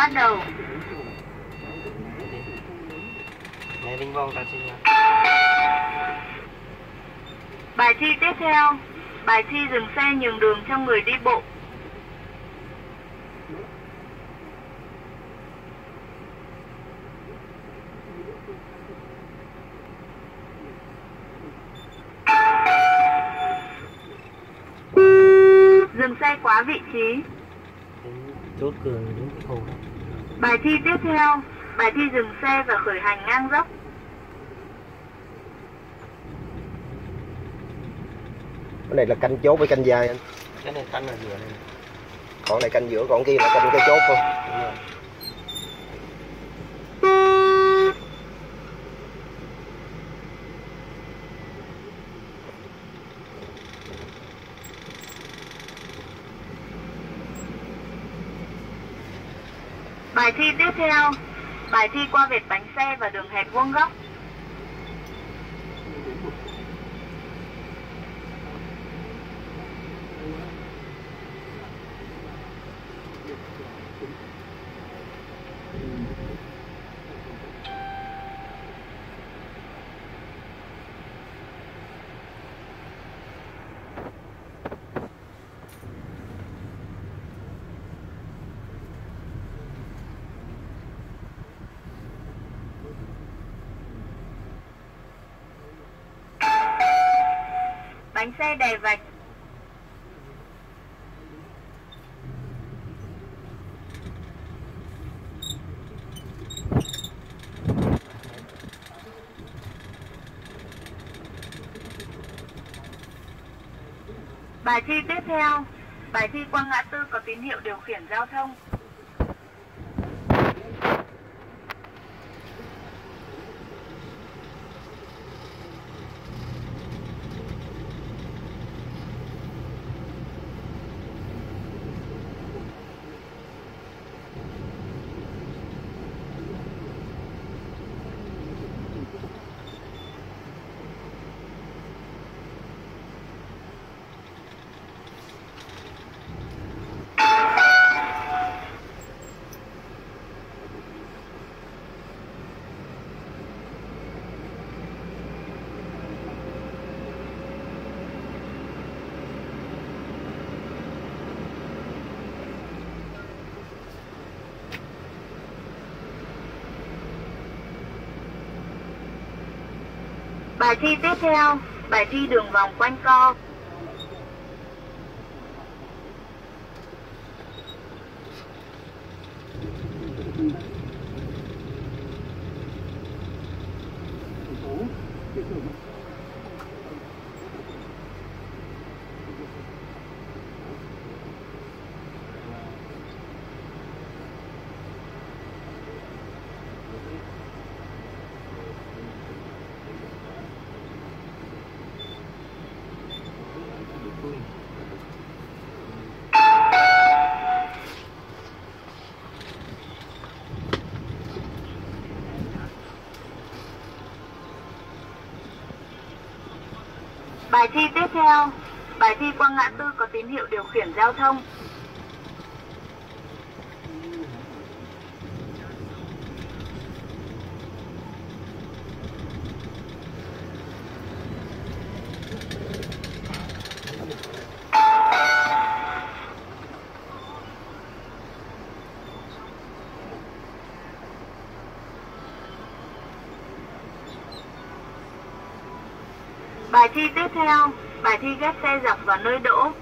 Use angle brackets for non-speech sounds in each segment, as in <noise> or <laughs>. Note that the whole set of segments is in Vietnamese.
Bắt đầu. Này Vinh Vong ta xin nha. Bài thi tiếp theo. Bài thi dừng xe nhường đường cho người đi bộ. Dừng xe quá vị trí. Chốt cường đúng cái đó. Bài thi tiếp theo. Bài thi dừng xe và khởi hành ngang dốc. cái này là canh chốt với canh dài anh Cái này canh là giữa này. còn này canh giữa còn kia là canh cái chốt thôi Đúng rồi. Thi tiếp theo. Bài thi qua vệt bánh xe và đường hẹp vuông góc. Bánh xe đè vạch. Bài thi tiếp theo. Bài thi qua ngã tư có tín hiệu điều khiển giao thông. Bài thi tiếp theo. Bài thi đường vòng quanh co. Bài thi tiếp theo. Bài thi quang ngã tư có tín hiệu điều khiển giao thông. Bài thi tiếp theo. Bài thi ghép xe dọc vào nơi đỗ.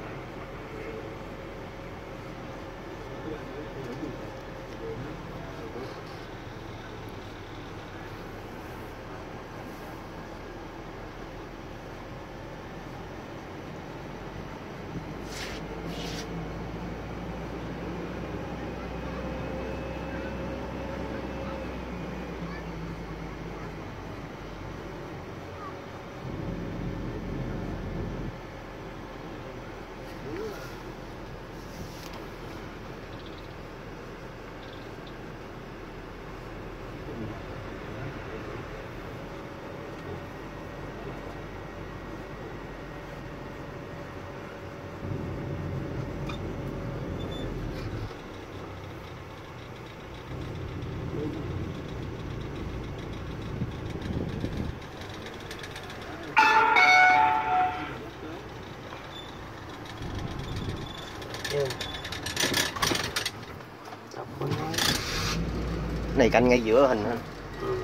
Này canh ngay giữa hình ha Ừ.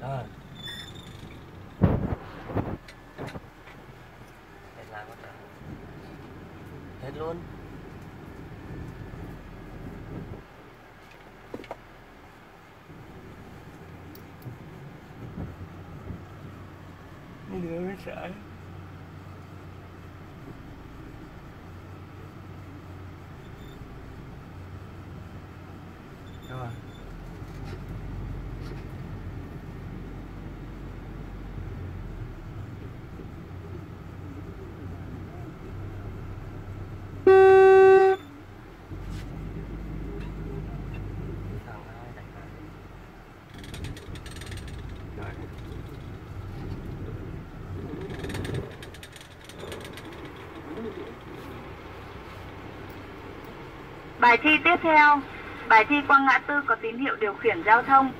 Rồi. Hết làm hết rồi. Hết luôn. Mấy đứa mới sợ. Rồi. Thằng ai đánh hả? Rồi. Bài thi tiếp theo, bài thi qua ngã tư có tín hiệu điều khiển giao thông.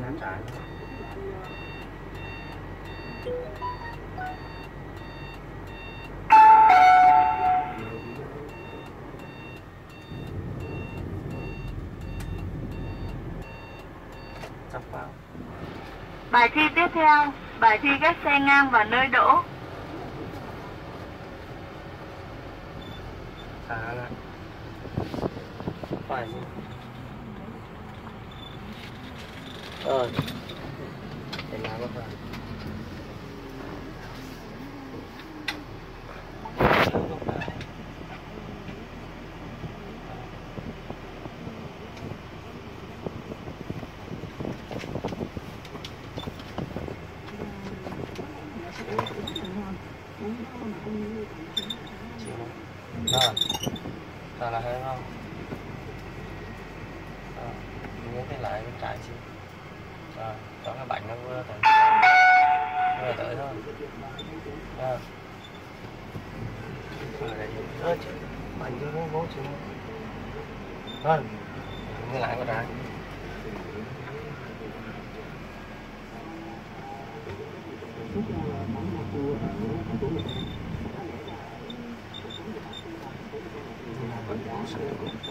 Lá trái. Sắp vào. Bài thi tiếp theo, bài thi ghép xe ngang và nơi đỗ. Khá là phải? Rồi. Để làm mất rồi. Rồi. Rồi là hết không? Rồi. Lại bên trái xíu. Rồi. Cho cái bánh nó vừa tới. Vừa tới thôi. Rồi. Rồi đây. Ơ chứ. Bánh chưa có vỗ chứ. Rồi. Cái lại của trái.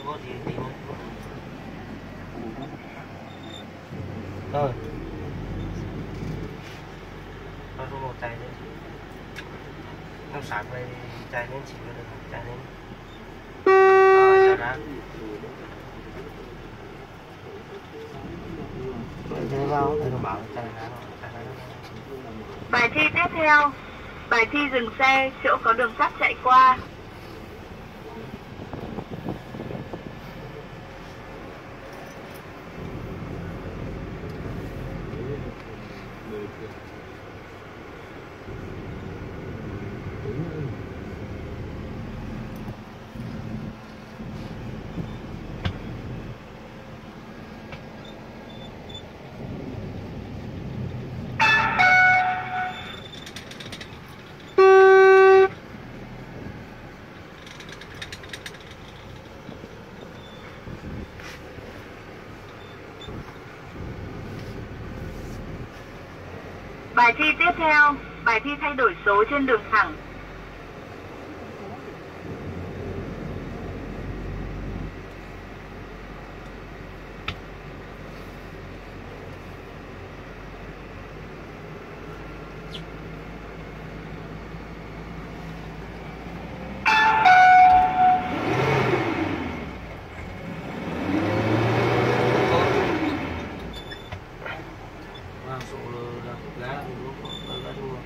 có gì rồi nó có một chạy lên nó sạc đây chạy lên chỉ được chạy lên rồi ra Bài thi tiếp theo, bài thi dừng xe, chỗ có đường sắt chạy qua. Bài thi tiếp theo, bài thi thay đổi số trên đường thẳng. Wow, số là lá thì nó có là lá đua.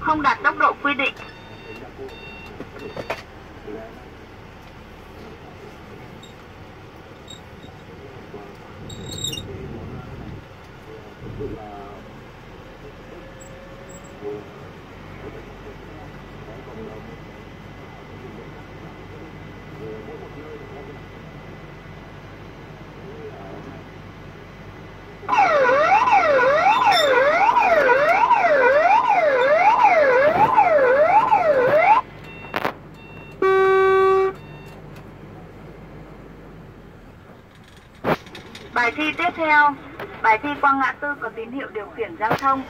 Không đạt tốc độ quy định. Bài thi tiếp theo, bài thi qua ngã tư có tín hiệu điều khiển giao thông.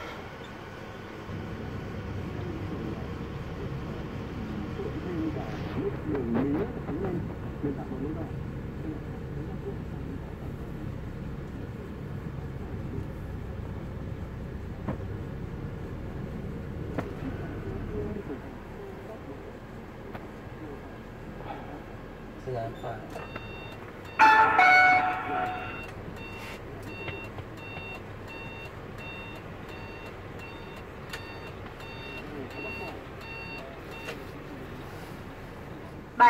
Xin lỗi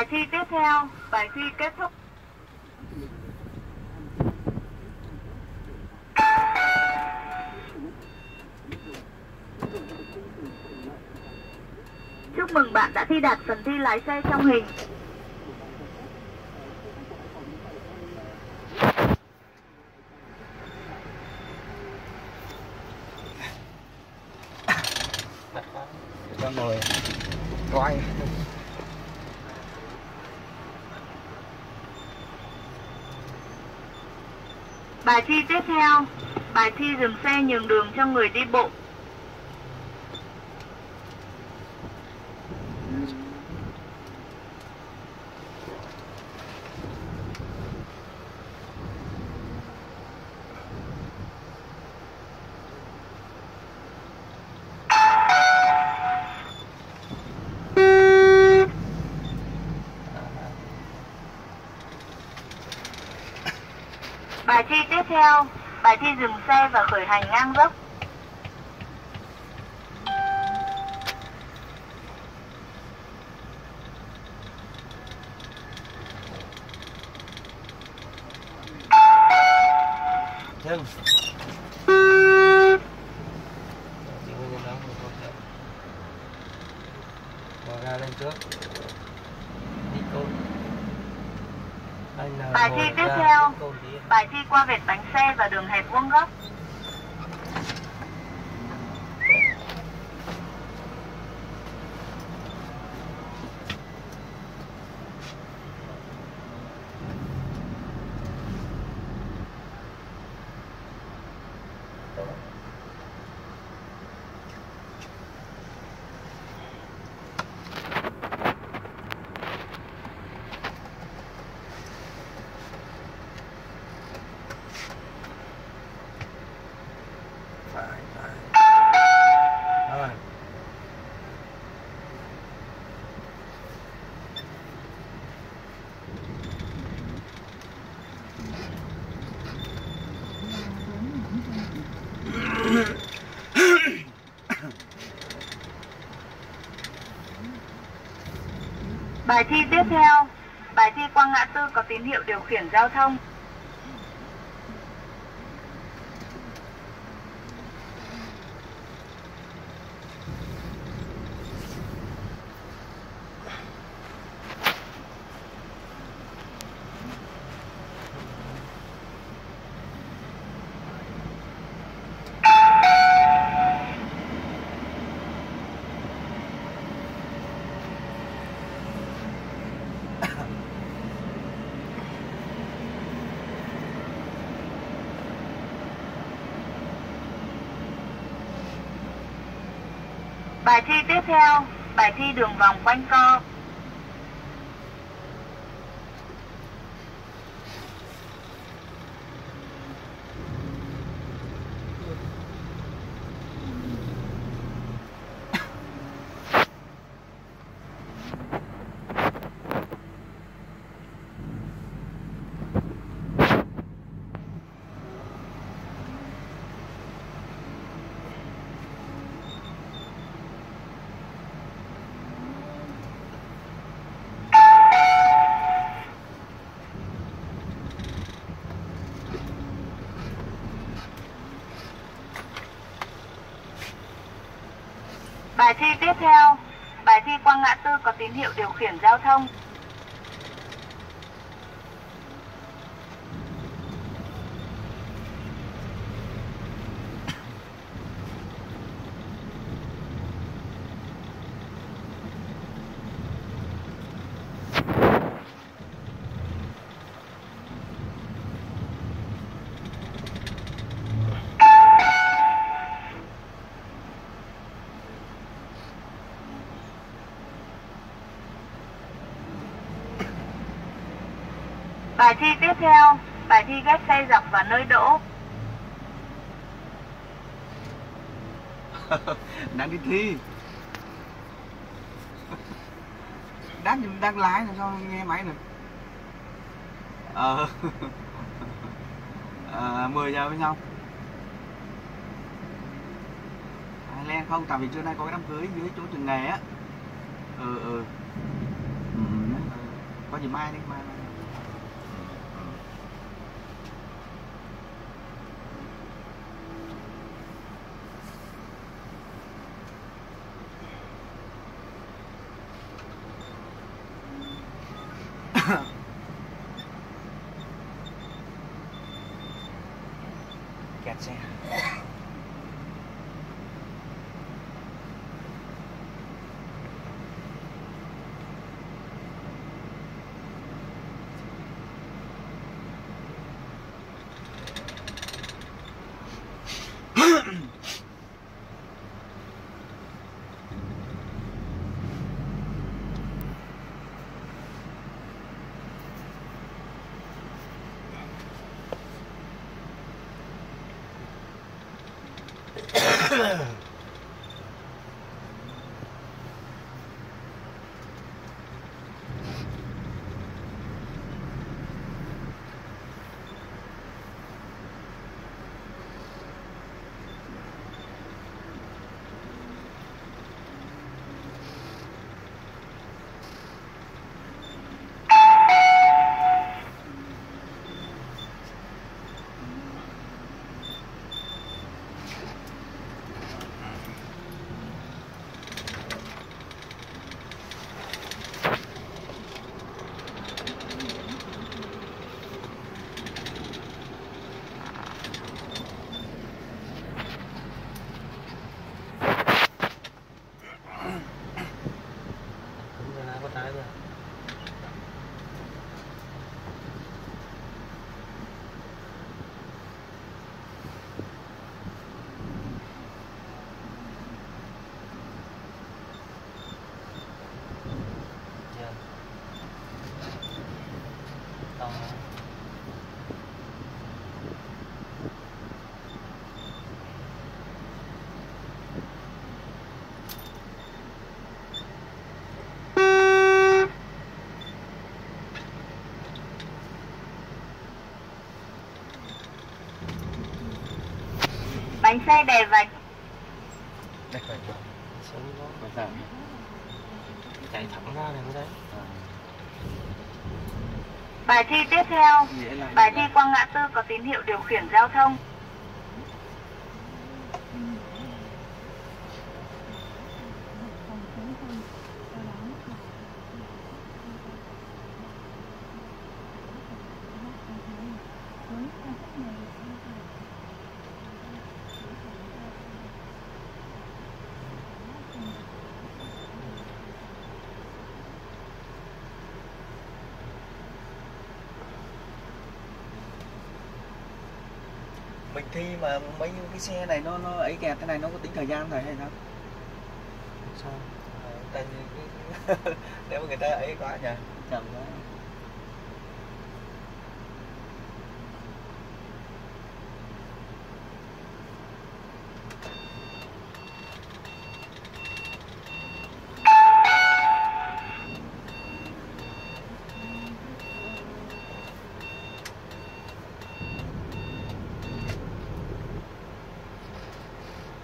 Bài thi tiếp theo, bài thi kết thúc. Chúc mừng bạn đã thi đạt phần thi lái xe trong hình. Cho ngồi coi. Bài thi tiếp theo, bài thi dừng xe nhường đường cho người đi bộ. Bài thi tiếp theo, bài thi dừng xe và khởi hành ngang dốc. Dừng. Chỉ nguyên nhân đó mình không thể. Bỏ ra lên trước. Đi côn. Anh nào Bài ngồi thi tiếp ra theo. đi côn tí. Bài thi qua vệt bánh xe và đường hẹp vuông góc. Phải, phải. Rồi. Bài thi tiếp theo, bài thi qua ngã tư có tín hiệu điều khiển giao thông. Bài thi tiếp theo, bài thi đường vòng quanh co. Bài thi tiếp theo, bài thi qua ngã tư có tín hiệu điều khiển giao thông. Tiếp theo, bài thi ghép xe dọc và nơi đỗ. <laughs> đang đi thi <laughs> đang đang lái làm sao nghe máy được ờ, <laughs> ờ à, 10 giờ với nhau à, len không tại vì trưa nay có cái đám cưới dưới chỗ trường nghề á ừ ừ ừ, ừ. có gì mai đi mai, mai. Bánh xe đè vạch. đây phải chưa Xuống đó. Chạy thẳng ra này mới đấy. Bài thi tiếp theo, bài thi qua ngã tư có tín hiệu điều khiển giao thông. Mình thi mà mấy cái xe này nó nó ấy kẹt thế này nó có tính thời gian thầy hay sao? Sao? Ờ, tại vì nếu <laughs> mà người ta ấy quá nhỉ? Chậm quá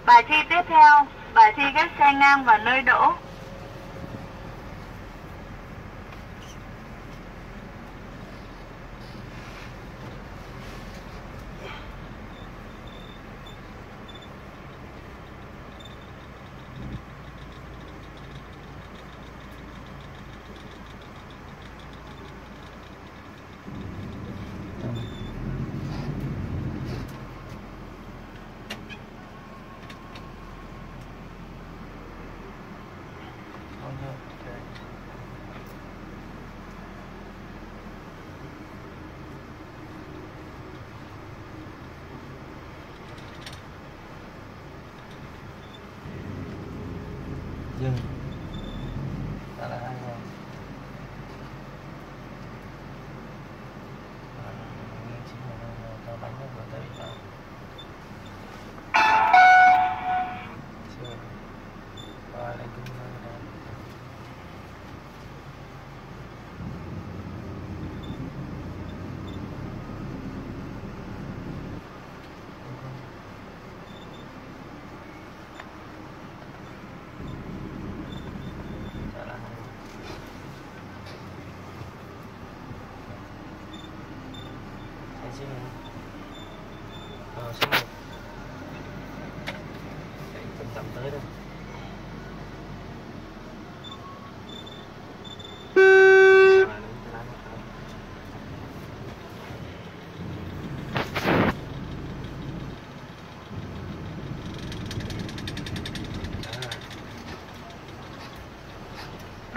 Bài thi tiếp theo, khi các ghép xe ngang và nơi đỗ. Không thôi. Dừng. Đã là hai rồi.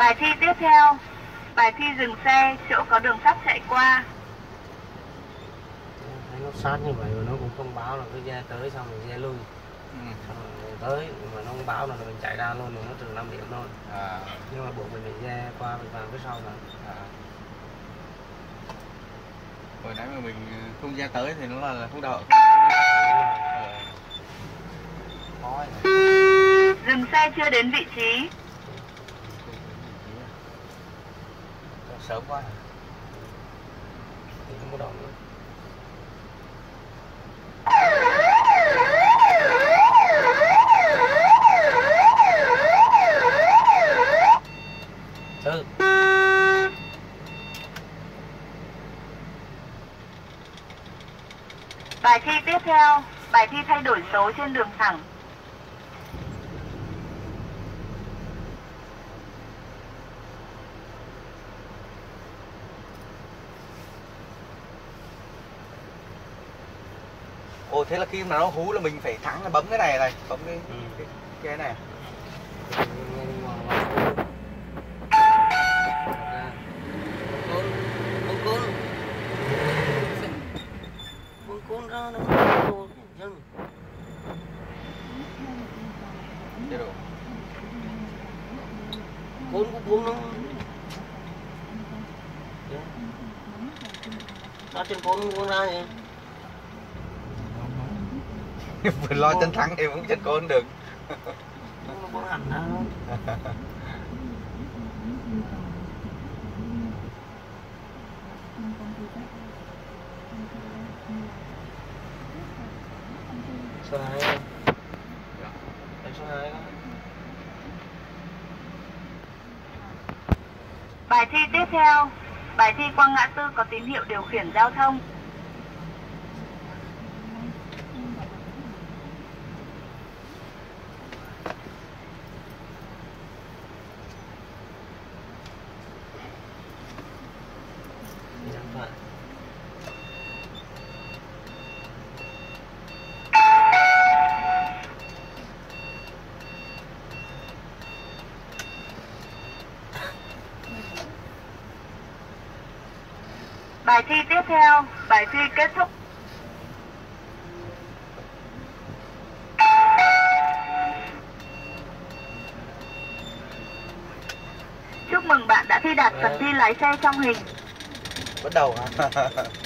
Bài thi tiếp theo. Bài thi dừng xe, chỗ có đường sắt chạy qua. thấy nó sát như vậy mà nó cũng không báo là cái xe tới xong rồi xe lui ừ. xong rồi tới mà nó không báo là mình chạy ra luôn rồi nó trừ 5 điểm thôi à, nhưng mà buộc mình phải xe qua mình vào phía sau là à. hồi nãy mà mình không ra tới thì nó là, không đậu ờ. Dừng xe chưa đến vị trí. Sớm quá thì không có đòn nữa ừ Bài thi tiếp theo. Bài thi thay đổi số trên đường thẳng. Thế là khi mà nó hú là mình phải thắng là bấm cái này này bấm cái Ừ. cái, cái này nó con của buông nó ra trên con con ra vậy <laughs> vừa lo chân thắng thì cũng được nó buông hẳn ra luôn số hai không? Em số hai không? Bài thi tiếp theo. Bài thi qua ngã tư có tín hiệu điều khiển giao thông. Bài thi tiếp theo. Bài thi kết thúc. Chúc mừng bạn đã thi đạt phần thi lái xe trong hình bắt đầu hả? <laughs>